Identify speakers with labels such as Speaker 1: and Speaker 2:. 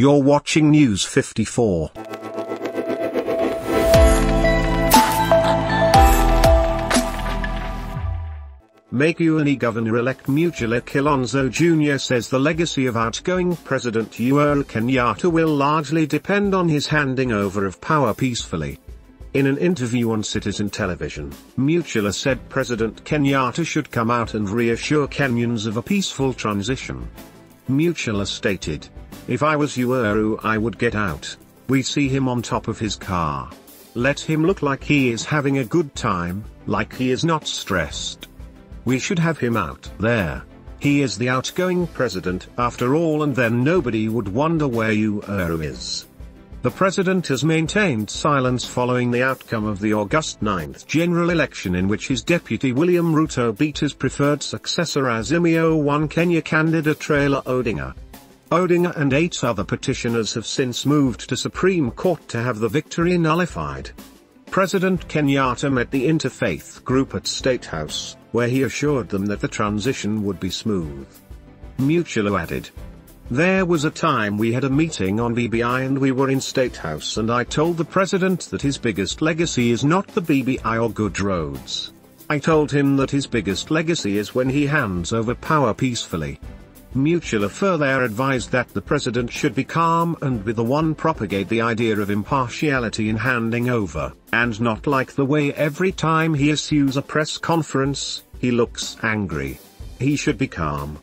Speaker 1: You're watching News 54. Makueni Governor-elect Mutula Kilonzo Jr. says the legacy of outgoing President Uhuru Kenyatta will largely depend on his handing over of power peacefully. In an interview on Citizen Television, Mutula said President Kenyatta should come out and reassure Kenyans of a peaceful transition. Mutula stated, If I was Uhuru I would get out. We see him on top of his car. Let him look like he is having a good time, like he is not stressed. We should have him out there. He is the outgoing president after all and then nobody would wonder where Uhuru is. The president has maintained silence following the outcome of the August 9th general election in which his deputy William Ruto beat his preferred successor Azimio One Kenya candidate Raila Odinga. Odinga and eight other petitioners have since moved to Supreme Court to have the victory nullified. President Kenyatta met the interfaith group at State House, where he assured them that the transition would be smooth. Mutula added, There was a time we had a meeting on BBI and we were in State House and I told the president that his biggest legacy is not the BBI or good roads. I told him that his biggest legacy is when he hands over power peacefully. Mutula further advised that the president should be calm and be the one propagate the idea of impartiality in handing over, and not like the way every time he issues a press conference, he looks angry. He should be calm.